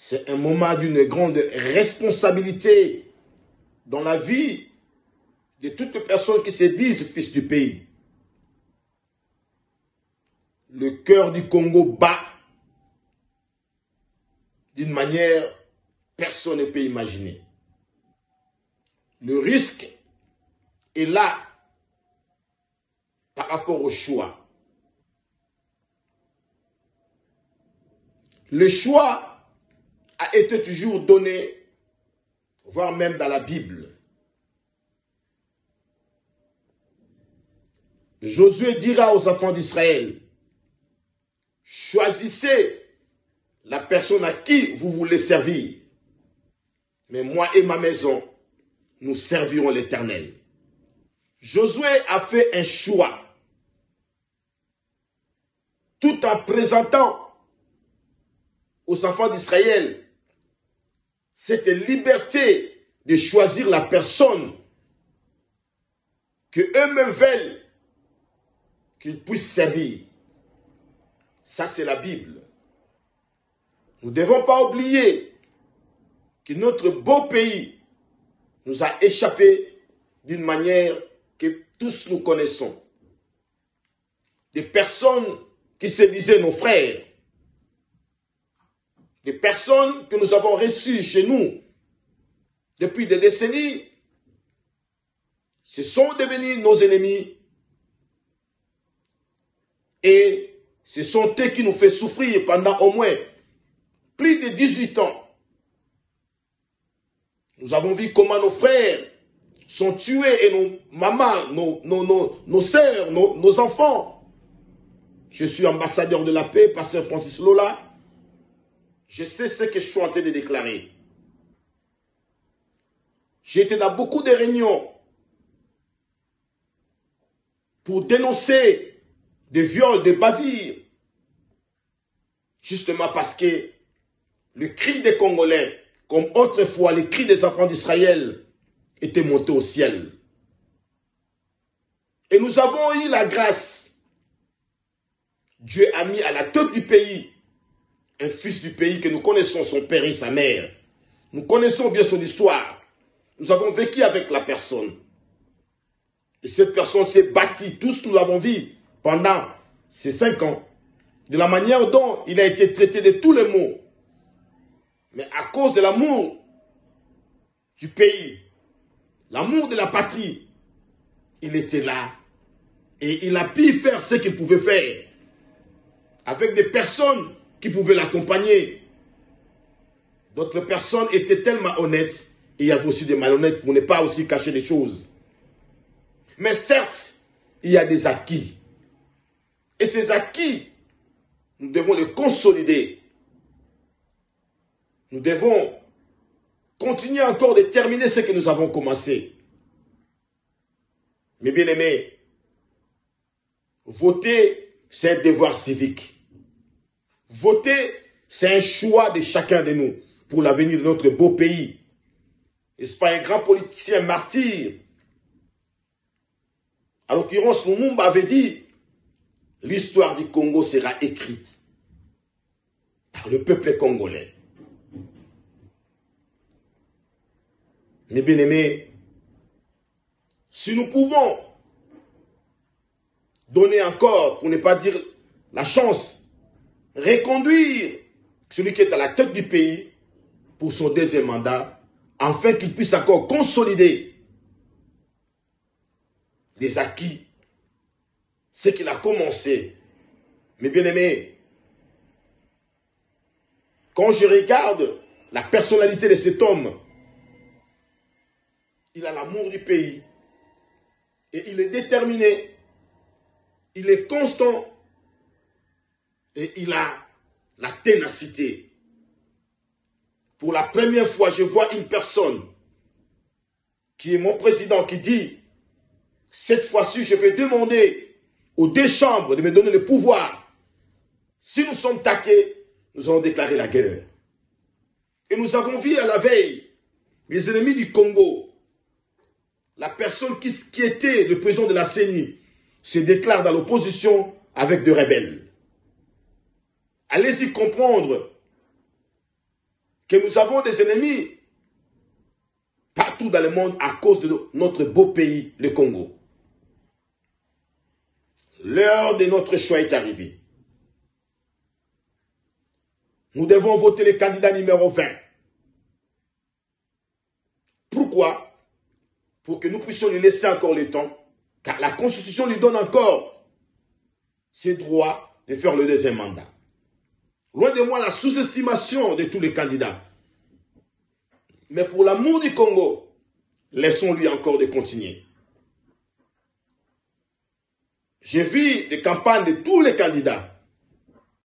c'est un moment d'une grande responsabilité dans la vie de toutes les personnes qui se disent fils du pays. Le cœur du Congo bat d'une manière personne ne peut imaginer. Le risque est là par rapport au choix. Le choix été toujours donné, voire même dans la Bible. Josué dira aux enfants d'Israël, choisissez la personne à qui vous voulez servir. Mais moi et ma maison, nous servirons l'Éternel. Josué a fait un choix tout en présentant aux enfants d'Israël cette liberté de choisir la personne que eux-mêmes veulent qu'ils puissent servir. Ça, c'est la Bible. Nous ne devons pas oublier que notre beau pays nous a échappé d'une manière que tous nous connaissons. Des personnes qui se disaient nos frères, des personnes que nous avons reçues chez nous depuis des décennies, ce sont devenus nos ennemis et ce sont eux qui nous font souffrir pendant au moins plus de 18 ans. Nous avons vu comment nos frères sont tués et nos mamans, nos, nos, nos, nos sœurs, nos, nos enfants je suis ambassadeur de la paix, pasteur Francis Lola. Je sais ce que je suis en train de déclarer. J'ai été dans beaucoup de réunions pour dénoncer des viols, des bavires, justement parce que le cri des Congolais, comme autrefois le cri des enfants d'Israël, était monté au ciel. Et nous avons eu la grâce Dieu a mis à la tête du pays un fils du pays que nous connaissons son père et sa mère. Nous connaissons bien son histoire. Nous avons vécu avec la personne. Et cette personne s'est bâtie, tous nous l'avons vu pendant ces cinq ans, de la manière dont il a été traité de tous les maux. Mais à cause de l'amour du pays, l'amour de la patrie, il était là. Et il a pu faire ce qu'il pouvait faire avec des personnes qui pouvaient l'accompagner. D'autres personnes étaient tellement honnêtes, il y avait aussi des malhonnêtes pour ne pas aussi cacher les choses. Mais certes, il y a des acquis. Et ces acquis, nous devons les consolider. Nous devons continuer encore de terminer ce que nous avons commencé. Mes bien-aimés, voter, c'est un devoir civique. Voter, c'est un choix de chacun de nous pour l'avenir de notre beau pays. N'est-ce pas un grand politicien martyr À l'occurrence, Lumumba avait dit, l'histoire du Congo sera écrite par le peuple congolais. Mes bien-aimés, si nous pouvons donner encore, pour ne pas dire la chance reconduire celui qui est à la tête du pays pour son deuxième mandat, afin qu'il puisse encore consolider les acquis, ce qu'il a commencé. Mais bien aimé, quand je regarde la personnalité de cet homme, il a l'amour du pays et il est déterminé, il est constant et il a la ténacité. Pour la première fois, je vois une personne qui est mon président qui dit, cette fois-ci, je vais demander aux deux chambres de me donner le pouvoir. Si nous sommes taqués, nous allons déclarer la guerre. Et nous avons vu à la veille les ennemis du Congo. La personne qui, était le président de la CENI se déclare dans l'opposition avec des rebelles. Allez-y comprendre que nous avons des ennemis partout dans le monde à cause de notre beau pays, le Congo. L'heure de notre choix est arrivée. Nous devons voter le candidat numéro 20. Pourquoi? Pour que nous puissions lui laisser encore le temps, car la Constitution lui donne encore ses droits de faire le deuxième mandat. Loin de moi la sous-estimation de tous les candidats. Mais pour l'amour du Congo, laissons-lui encore de continuer. J'ai vu des campagnes de tous les candidats